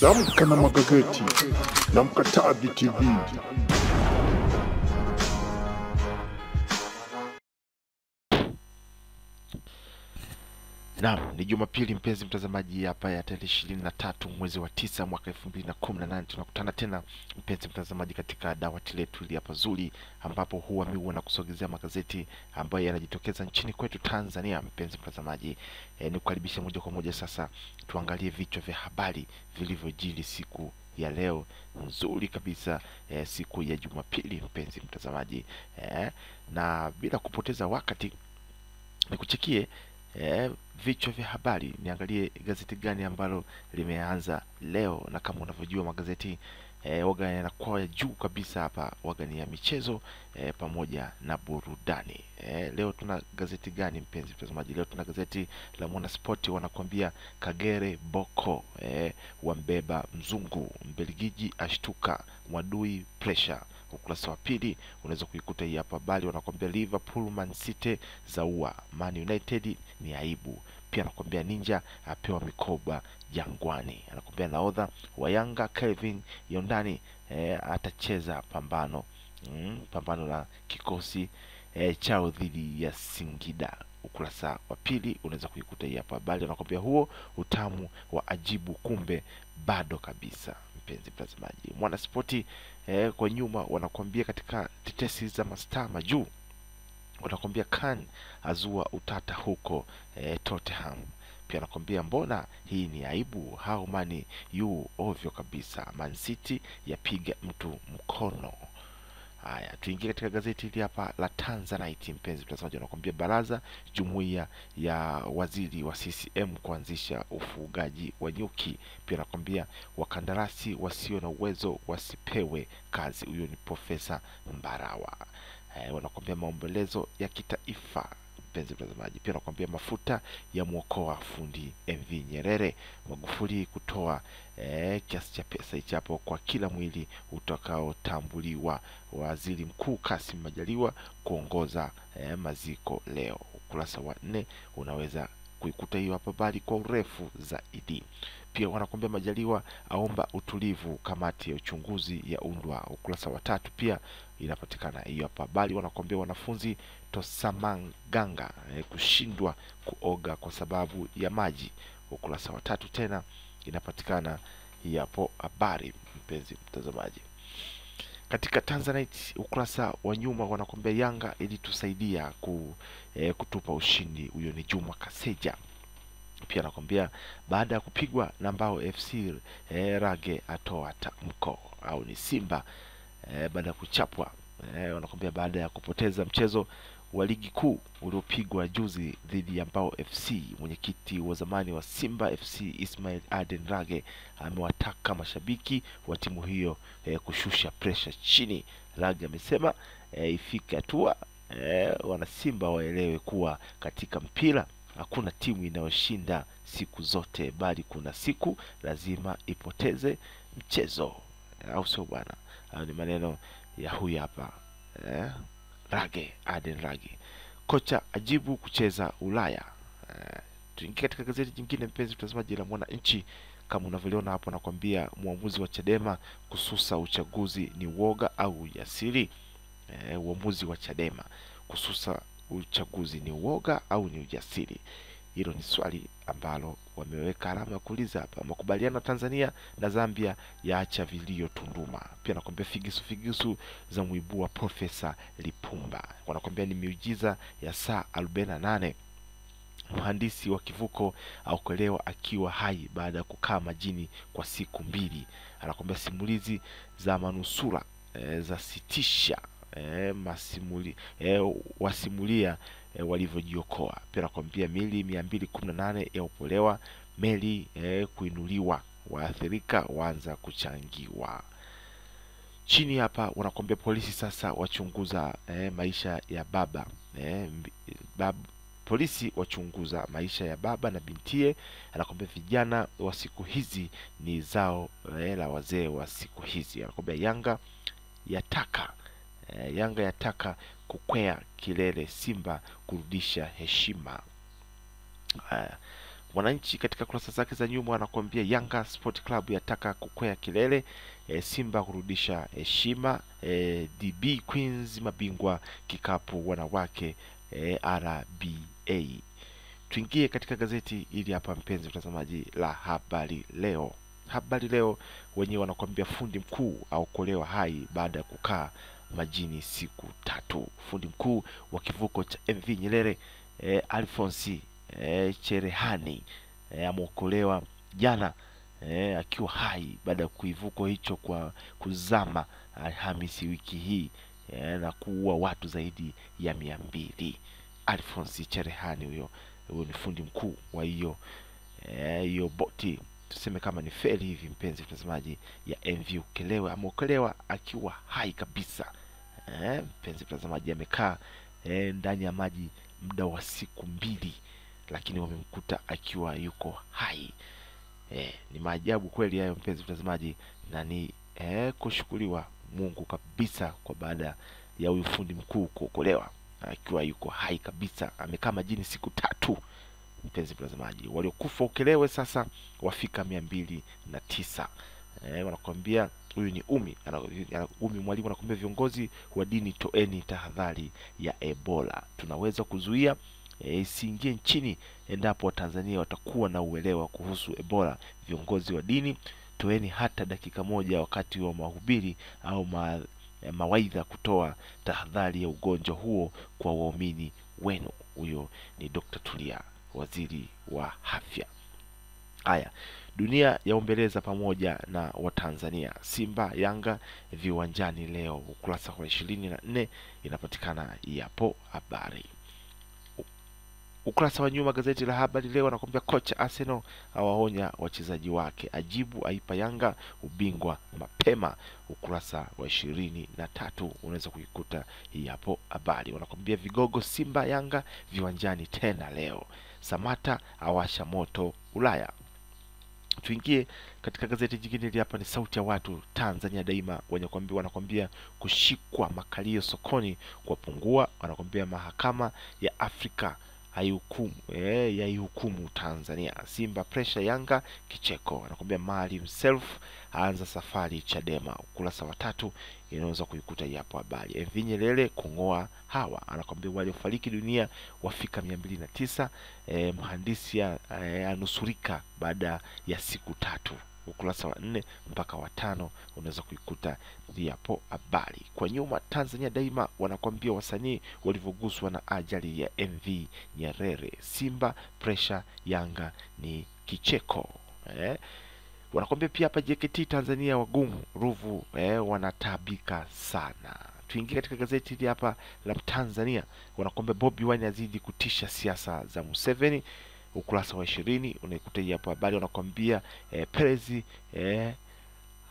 za mu kana magagati na mukata abitv Naam, ni Jumapili mpenzi mtazamaji, hapa ya tarehe ishirini na tatu mwezi wa tisa mwaka elfu mbili na kumi na nane tunakutana tena mpenzi mtazamaji, katika dawati letu hili hapa zuri, ambapo huwa mi huwa nakusogezea magazeti ambayo yanajitokeza nchini kwetu Tanzania. Mpenzi mtazamaji, e, nikukaribisha moja kwa moja sasa tuangalie vichwa vya habari vilivyojiri siku ya leo nzuri kabisa e, siku ya Jumapili mpenzi mtazamaji e, na bila kupoteza wakati nikuchekie eh, vichwa vya habari. Niangalie gazeti gani ambalo limeanza leo, na kama unavyojua magazeti eh, waga yanakuwa ya juu kabisa hapa, waga ni ya michezo eh, pamoja na burudani eh, leo tuna gazeti gani mpenzi mtazamaji? Leo tuna gazeti la Mwanaspoti, wanakuambia Kagere Boko eh, wambeba mzungu, Mbelgiji ashtuka, Mwadui pressure ukurasa wa pili unaweza kuikuta hii hapa bali wanakwambia Liverpool Man City zaua Man United ni aibu. Pia anakwambia Ninja apewa mikoba Jangwani, anakwambia naodha wa Yanga Kelvin Yondani e, atacheza pambano mm, pambano la kikosi e, chao dhidi ya Singida. Ukurasa wa pili unaweza kuikuta hii hapa habari, anakwambia huo utamu wa ajibu, kumbe bado kabisa. Mpenzi mtazamaji, Mwanaspoti eh, kwa nyuma wanakuambia katika tetesi za mastaa majuu wanakuambia kan azua utata huko eh, Tottenham. Pia anakuambia mbona hii ni aibu, how mani yu ovyo kabisa, Man City yapiga mtu mkono. Haya, tuingie katika gazeti hili hapa la Tanzanite. Mpenzi mtazamaji, wanakuambia baraza jumuiya ya waziri wa CCM kuanzisha ufugaji wa nyuki. Pia anakuambia wakandarasi wasio na uwezo wasipewe kazi. Huyo ni Profesa Mbarawa. Eh, wanakuambia maombolezo ya kitaifa mpenzi mtazamaji. Pia nakwambia mafuta ya mwokoa fundi MV Nyerere. Magufuli kutoa eh, kiasi cha pesa ichapo kwa kila mwili utakaotambuliwa. Waziri Mkuu Kassim Majaliwa kuongoza eh, maziko leo. Ukurasa wa nne unaweza kuikuta hiyo hapa habari kwa urefu zaidi. Pia wanakuambia Majaliwa aomba utulivu, kamati ya uchunguzi ya undwa. Ukurasa wa tatu pia inapatikana hiyo hapa habari. Wanakuambia wanafunzi Tosamaganga eh, kushindwa kuoga kwa sababu ya maji. Ukurasa wa tatu tena inapatikana hapo habari, mpenzi mtazamaji. Katika Tanzanite ukurasa wa nyuma wanakuambia Yanga ilitusaidia ku, eh, kutupa ushindi. Huyo ni Juma Kaseja. Pia anakwambia baada ya kupigwa na Mbao FC eh, Rage atoa tamko au ni Simba eh, baada ya kuchapwa eh, wanakwambia baada ya kupoteza mchezo wa ligi kuu uliopigwa juzi dhidi ya Mbao FC. Mwenyekiti wa zamani wa Simba FC Ismail Aden Rage amewataka mashabiki wa timu hiyo eh, kushusha presha chini. Rage amesema eh, ifike hatua eh, wanasimba waelewe kuwa katika mpira hakuna timu inayoshinda siku zote, bali kuna siku lazima ipoteze mchezo, au sio bwana? Hayo ni maneno ya huyu hapa eh, Rage Aden Rage. Kocha ajibu kucheza Ulaya. Uh, tuingie katika gazeti jingine, mpenzi mtazamaji, la Mwananchi kama unavyoliona hapo, nakwambia mwamuzi wa Chadema kususa uchaguzi ni woga au ujasiri. E, uamuzi wa Chadema kususa uchaguzi ni uoga au ni ujasiri? Hilo ni swali ambalo wameweka alama ya kuuliza hapa. Makubaliano ya Tanzania na Zambia yaacha vilio Tunduma. Pia nakwambia figisu figisu za mwibua Profesa Lipumba, wanakwambia ni miujiza ya saa 48 mhandisi wa kivuko aokolewa akiwa hai baada ya kukaa majini kwa siku mbili. Anakwambia simulizi za manusura e, za sitisha e, masimuli e, wasimulia e, walivyojiokoa. Pia nakwambia mili mia mbili kumi na nane yaopolewa, meli e, kuinuliwa, waathirika waanza kuchangiwa. Chini hapa wanakwambia polisi sasa wachunguza e, maisha ya baba e, bab, polisi wachunguza maisha ya baba na bintie. Anakwambia vijana wa siku hizi ni zao e, la wazee wa siku hizi. Anakwambia Yanga yataka e, Yanga yataka kukwea kilele, Simba kurudisha heshima. Uh, Mwananchi katika kurasa zake za nyuma anakuambia Yanga Sport Club yataka kukwea kilele, e, Simba kurudisha heshima, e, DB Queens mabingwa kikapu wanawake e, RBA. Tuingie katika gazeti ili hapa, mpenzi mtazamaji, la Habari Leo. Habari Leo wenyewe wanakuambia fundi mkuu aokolewa hai baada ya kukaa majini siku tatu. Fundi mkuu wa kivuko cha MV Nyerere e, Alfonsi e, Cherehani e, ameokolewa jana e, akiwa hai baada ya kivuko hicho kwa kuzama Alhamisi wiki hii e, na kuua watu zaidi ya mia mbili. Alfonsi Cherehani huyo huyo ni fundi mkuu wa hiyo hiyo e, boti tuseme kama ni feli hivi, mpenzi mtazamaji, ya MV Ukelewa. Ameokolewa akiwa hai kabisa Eh, mpenzi mtazamaji, amekaa eh, ndani ya maji muda wa siku mbili, lakini wamemkuta akiwa yuko hai Eh, ni maajabu kweli hayo, mpenzi mtazamaji, na ni eh, kushukuriwa Mungu kabisa kwa baada ya huyu fundi mkuu kuokolewa akiwa yuko hai kabisa, amekaa majini siku tatu. Mpenzi mtazamaji, waliokufa Ukelewe sasa wafika mia mbili na tisa. E, wanakwambia huyu ni Umi Umi mwalimu anakuambia viongozi wa dini, toeni tahadhari ya Ebola, tunaweza kuzuia isiingie e, nchini endapo Watanzania watakuwa na uelewa kuhusu Ebola. Viongozi wa dini, toeni hata dakika moja wakati wa mahubiri au ma, eh, mawaidha kutoa tahadhari ya ugonjwa huo kwa waumini wenu. Huyo ni Dr. Tulia waziri wa afya. Haya, dunia yaombeleza pamoja na Watanzania. Simba Yanga viwanjani leo, ukurasa wa ishirini na nne inapatikana yapo habari. Ukurasa wa nyuma gazeti la Habari Leo anakuambia kocha Arsenal awaonya wachezaji wake, ajibu aipa Yanga ubingwa mapema. Ukurasa wa ishirini na tatu unaweza kuikuta hii hapo habari. wanakwambia vigogo Simba Yanga viwanjani tena leo. Samata awasha moto Ulaya. Tuingie katika gazeti jingine hili hapa, ni sauti ya watu Tanzania Daima wenye kuambia wanakwambia kushikwa makalio sokoni kwa pungua. Wanakwambia mahakama ya Afrika haihukumu eh, yaihukumu Tanzania. Simba presha Yanga kicheko. Anakwambia mali Self aanza safari Chadema. Ukurasa wa tatu inaweza kuikuta yapo habari. MV Nyerere kung'oa hawa. Anakwambia waliofariki dunia wafika mia mbili na tisa. Eh, mhandisi eh, anusurika baada ya siku tatu. Ukurasa wa nne mpaka wa tano unaweza kuikuta hapo habari. Kwa nyuma, Tanzania Daima wanakwambia wasanii walivyoguswa na ajali ya MV Nyerere. Simba presha Yanga ni kicheko eh. Wanakwambia pia hapa JKT Tanzania wagumu Ruvu eh, wanatabika sana. Tuingie katika gazeti hili hapa la Tanzania, wanakwambia Bobi Wine azidi kutisha siasa za Museveni ukurasa wa ishirini unaikuta hii hapo habari. Wanakwambia e, Perezi e,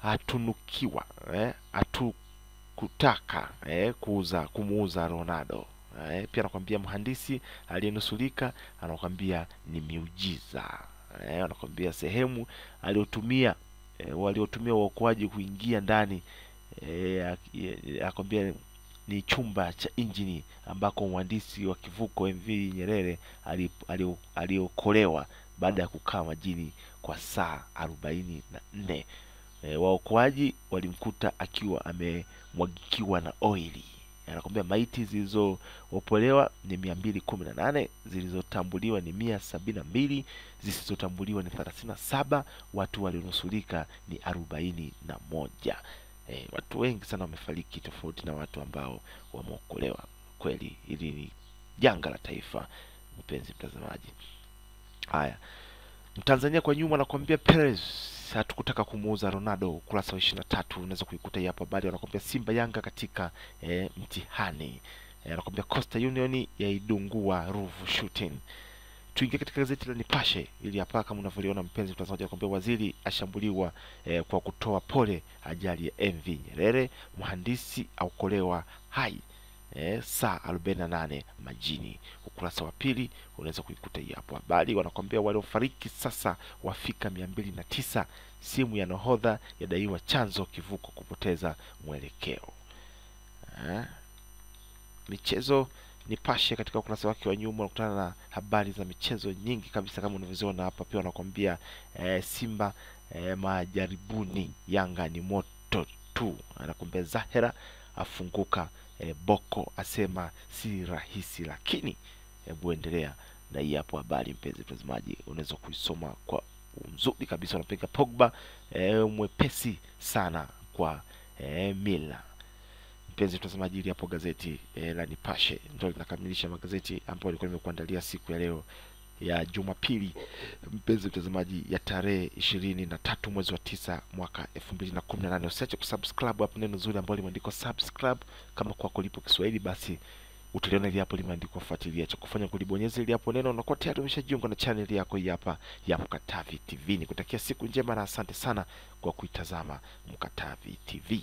hatunukiwa e, hatukutaka e, kuuza kumuuza Ronaldo e, pia anakwambia mhandisi aliyenusulika anakwambia ni miujiza e, anakwambia sehemu aliotumia e, waliotumia uokoaji kuingia ndani e, anakwambia ni chumba cha injini ambako mhandisi wa kivuko MV Nyerere aliokolewa baada ya kukaa majini kwa saa arobaini na nne. E, waokoaji walimkuta akiwa amemwagikiwa na oili. Anakwambia maiti zilizoopolewa ni mia mbili kumi na nane, zilizotambuliwa ni mia sabini na mbili, zisizotambuliwa ni thelathini na saba. Watu walionusulika ni arobaini na moja. E, watu wengi sana wamefariki tofauti na watu ambao wameokolewa. Kweli hili ni janga la taifa, mpenzi mtazamaji. Haya, Mtanzania kwa nyuma anakuambia Perez hatukutaka kumuuza Ronaldo. Ukurasa wa ishirini na tatu unaweza kuikuta hapa habari. Wanakuambia Simba Yanga katika e, mtihani e, anakuambia Costa Union yaidungua Ruvu Shooting. Tuingie katika gazeti la Nipashe ili hapa kama unavyoliona mpenzi mtazamaji, akwambia waziri ashambuliwa eh, kwa kutoa pole ajali ya MV Nyerere, mhandisi aokolewa hai eh, saa 48 majini. Ukurasa wa pili unaweza kuikuta hii hapo habari. Wanakwambia waliofariki sasa wafika mia mbili na tisa. Simu ya nahodha yadaiwa chanzo kivuko kupoteza mwelekeo eh. Michezo Nipashe katika ukurasa wake wa nyuma unakutana na habari za michezo nyingi kabisa kama unavyoziona hapa. Pia wanakuambia e, Simba e, majaribuni, Yanga ni moto tu. Anakuambia Zahera afunguka, e, Boko asema si rahisi, lakini hebu endelea na hii hapo habari, mpenzi mtazamaji, unaweza kuisoma kwa mzuri kabisa. Unapiga Pogba e, mwepesi sana kwa e, Mila mpenzi mtazamaji, hili hapo gazeti e, la Nipashe ndio linakamilisha magazeti ambayo nilikuwa nimekuandalia siku ya leo ya Jumapili, mpenzi mtazamaji, ya tarehe ishirini na tatu mwezi wa tisa mwaka elfu mbili na kumi na nane. Usiache kusubscribe hapo, neno zuri ambalo limeandikwa subscribe. Kama kwako lipo Kiswahili, basi utaliona ili hapo limeandikwa fuatilia. Cha kufanya kulibonyeza ili hapo neno, unakuwa tayari umeshajiunga na channel yako hii hapa ya Mkatavi TV. Nikutakia siku njema na asante sana kwa kuitazama Mkatavi TV.